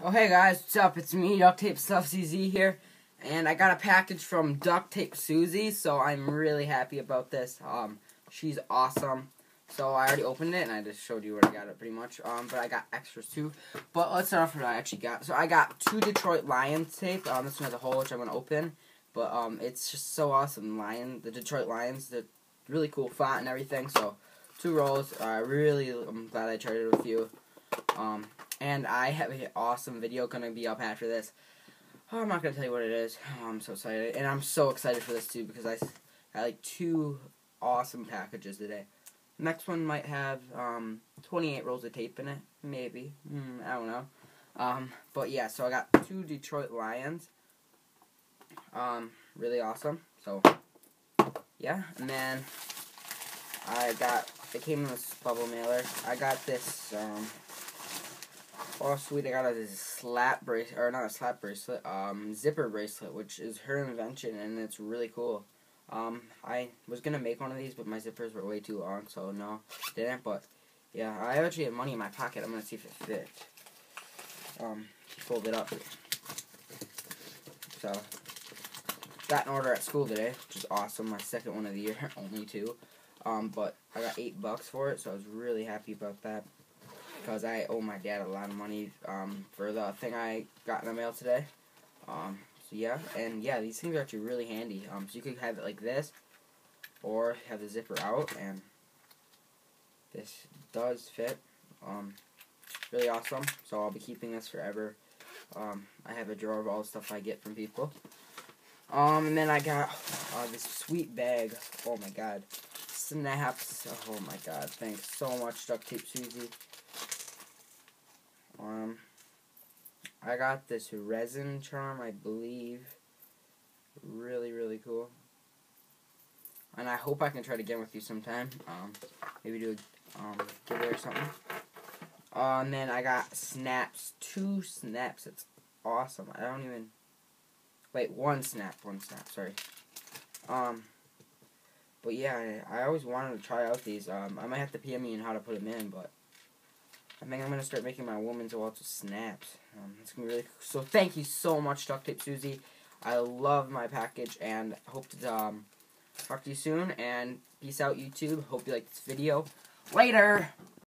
Oh hey guys, what's up? It's me, Duct Tape Stuff CZ here, and I got a package from Duct Tape Susie, so I'm really happy about this. Um, she's awesome. So I already opened it, and I just showed you where I got it pretty much. Um, but I got extras too. But let's start off with what I actually got. So I got two Detroit Lions tape. Um, this one has a hole which I'm gonna open, but um, it's just so awesome. Lion, the Detroit Lions, the really cool font and everything. So two rolls. I uh, really, I'm glad I it with you. Um, and I have an awesome video gonna be up after this. Oh, I'm not gonna tell you what it is. Oh, I'm so excited, and I'm so excited for this too because I got like two awesome packages today. Next one might have um, 28 rolls of tape in it, maybe. Mm, I don't know. Um, but yeah, so I got two Detroit Lions. Um, really awesome. So yeah, and then I got it came in this bubble mailer. I got this um, Oh sweet, I got a slap bracelet, or not a slap bracelet, um, zipper bracelet, which is her invention, and it's really cool. Um, I was gonna make one of these, but my zippers were way too long, so no, didn't, but, yeah, I actually have money in my pocket, I'm gonna see if it fits. Um, fold it up. So, got an order at school today, which is awesome, my second one of the year, only two. Um, but I got eight bucks for it, so I was really happy about that because I owe my dad a lot of money um, for the thing I got in the mail today. Um, so yeah, and yeah, these things are actually really handy. Um, so you could have it like this, or have the zipper out, and this does fit. Um, really awesome. So I'll be keeping this forever. Um, I have a drawer of all the stuff I get from people. Um, and then I got uh, this sweet bag. Oh my god. Snaps. Oh my god. Thanks so much, Duct Tape Susie. Um, I got this resin charm, I believe. Really, really cool. And I hope I can try it again with you sometime. Um, maybe do a um, giveaway or something. Uh, and then I got snaps. Two snaps. It's awesome. I don't even... Wait, one snap. One snap. Sorry. Um, but yeah, I, I always wanted to try out these. Um, I might have to PM me on how to put them in, but I think I'm to start making my woman's waltz snaps. Um, it's to be really cool. So thank you so much, Duct Tape Susie. I love my package and hope to um, talk to you soon. And peace out, YouTube. Hope you like this video. Later!